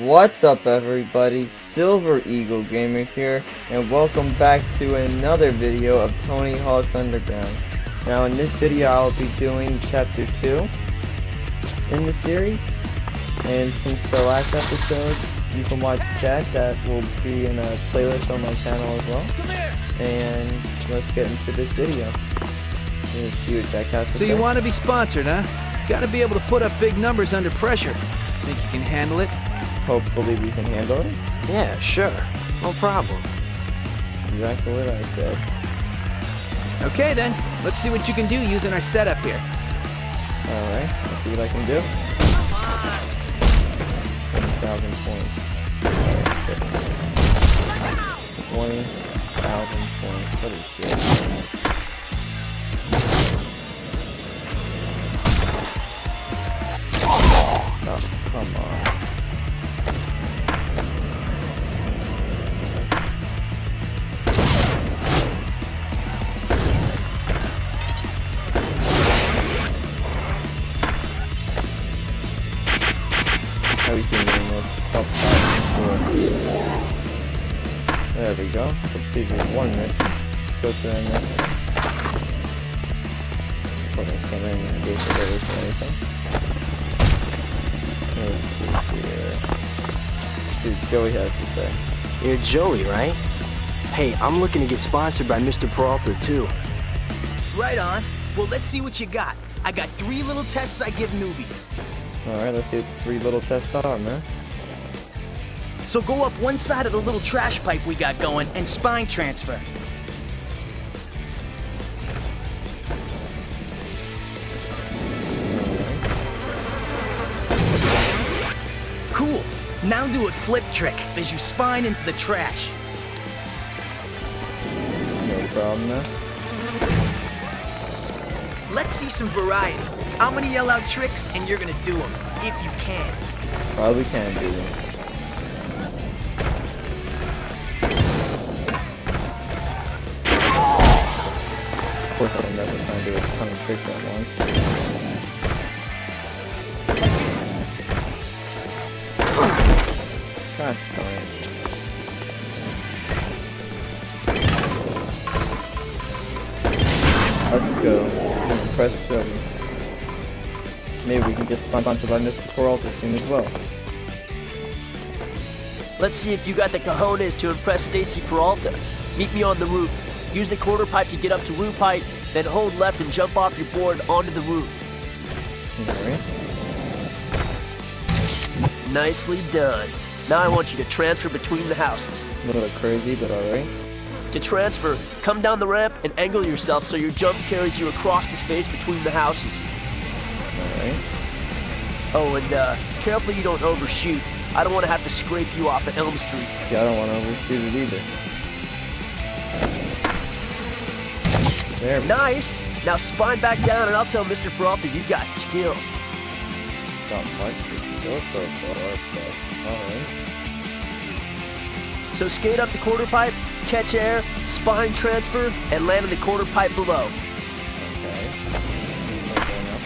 What's up everybody, Silver Eagle Gamer here, and welcome back to another video of Tony Hawk's Underground. Now in this video I'll be doing chapter 2 in the series, and since the last episode you can watch chat, that will be in a playlist on my channel as well. And let's get into this video. Let's see what Jack has So you want to be sponsored, huh? Gotta be able to put up big numbers under pressure. Think you can handle it? Hopefully we can handle it. Yeah, sure. No problem. Exactly what I said. Okay then, let's see what you can do using our setup here. Alright, let's see what I can do. 20,000 points. 20,000 points. What is shit? Oh, come on. This top side There we go. Completed one mission. Go to the next. Put a camera in escape ability or anything. Let's see here. See what Joey has to say. You're Joey, right? Hey, I'm looking to get sponsored by Mr. Peralta, too. Right on. Well, let's see what you got. I got three little tests I give newbies. Alright, let's see what the three little tests are, man. So go up one side of the little trash pipe we got going and spine transfer. Cool. Now do a flip trick as you spine into the trash. No problem now. Let's see some variety. I'm gonna yell out tricks and you're gonna do them, if you can. Probably can do it. Of course, I'm never trying to do a ton of tricks at once. God darn it. Let's go. Show. Maybe we can get sponsored by Mr. Peralta soon as well. Let's see if you got the cojones to impress Stacy Peralta. Meet me on the roof. Use the quarter pipe to get up to roof height, then hold left and jump off your board onto the roof. Alright. Nicely done. Now I want you to transfer between the houses. A little crazy, but alright. To transfer, come down the ramp and angle yourself so your jump carries you across the space between the houses. Alright. Oh, and uh, careful you don't overshoot. I don't want to have to scrape you off at Elm Street. Yeah, I don't want to overshoot it either. There. Nice! Now spine back down and I'll tell Mr. Peralta you've got skills. Not much, is also far, but alright. So skate up the quarter pipe, catch air, spine transfer, and land in the quarter pipe below. Okay. Let's not going up.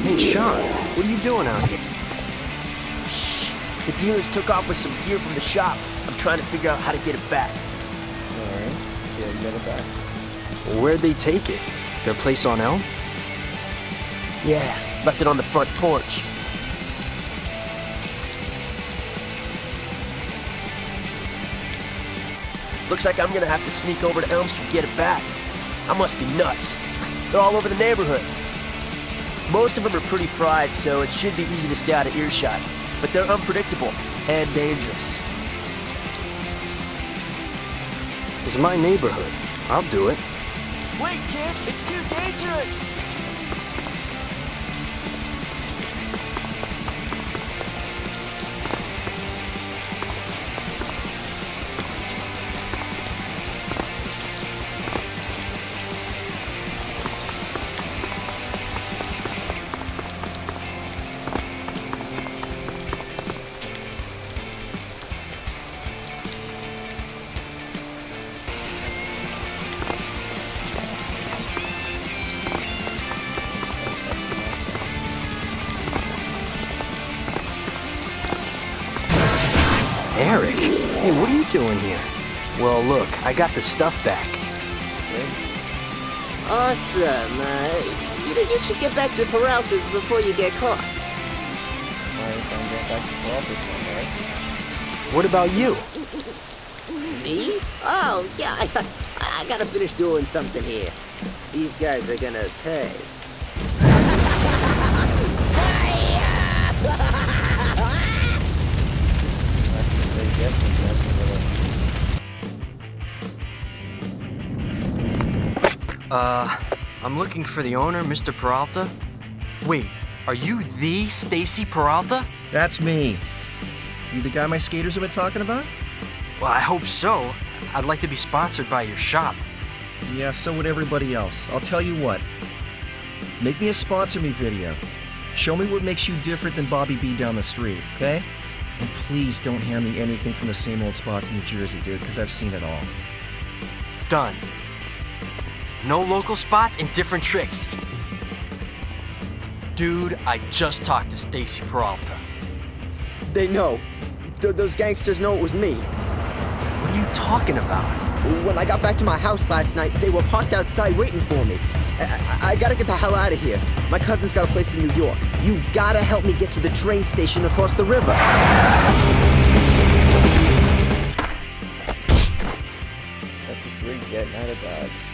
Hey, Sean, what are you doing out here? Shh! The dealers took off with some gear from the shop. I'm trying to figure out how to get it back. Alright. Can get it back. Where'd they take it? Their place on Elm? Yeah, left it on the front porch. Looks like I'm gonna have to sneak over to Elm Street to get it back. I must be nuts. They're all over the neighborhood. Most of them are pretty fried, so it should be easy to stay out of earshot. But they're unpredictable and dangerous. It's my neighborhood. I'll do it. Wait, kid! It's too dangerous! Eric, hey, what are you doing here? Well, look, I got the stuff back. Awesome. Uh, you know, you should get back to Peralta's before you get caught. I'm going back to Columbus one, right? What about you? Me? Oh, yeah, I, I gotta finish doing something here. These guys are gonna pay. Uh, I'm looking for the owner, Mr. Peralta. Wait, are you the Stacy Peralta? That's me. You the guy my skaters have been talking about? Well, I hope so. I'd like to be sponsored by your shop. Yeah, so would everybody else. I'll tell you what. Make me a sponsor me video. Show me what makes you different than Bobby B down the street, okay? And please don't hand me anything from the same old spots in New Jersey, dude, because I've seen it all. Done. No local spots and different tricks. Dude, I just talked to Stacy Peralta. They know. Th- those gangsters know it was me. What are you talking about? When I got back to my house last night, they were parked outside waiting for me. I, I, gotta get the hell out of here. My cousin's got a place in New York. You gotta help me get to the train station across the river. Chapter 3, Getting Out of Dodge.